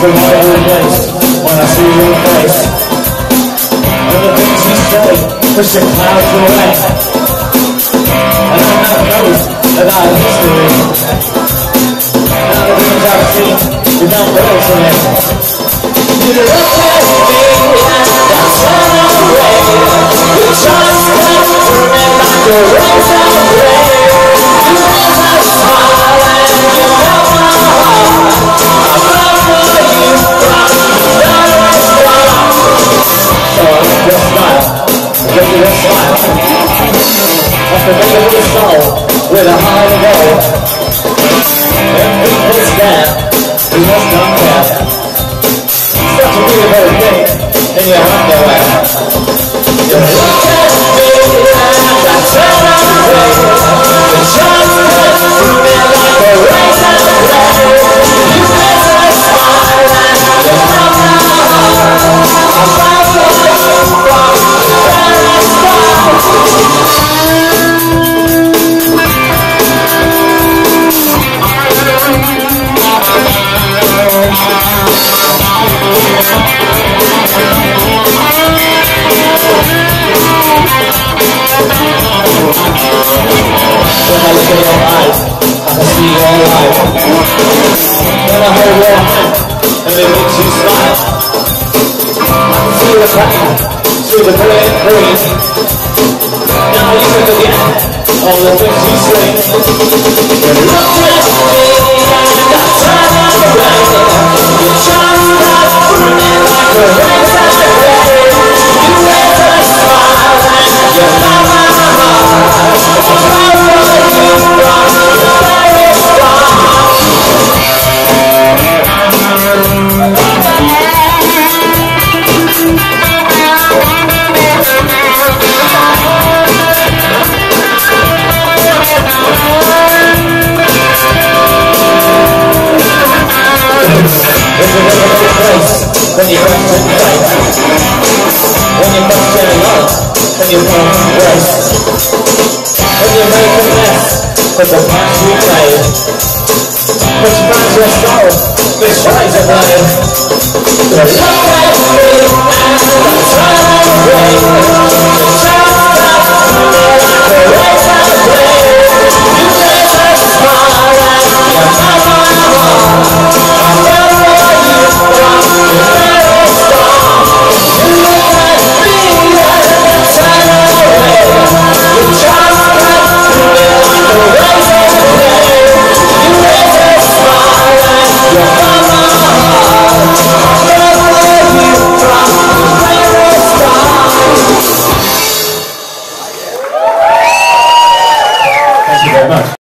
see your face And the things you say push the clouds away And I'm not knows about history Now the things I've seen, you don't know to me. You look at me. And I turn away. You just kept turning like a with a heart. And we must come to be a better thing in your underwear. You Your hand and it makes you smile see the pain through the grey green Now you can forget all the things you You look at when you come to fight When you come to love When you come to embrace When you make a mess Of the past you made Which finds your soul tries to blame The love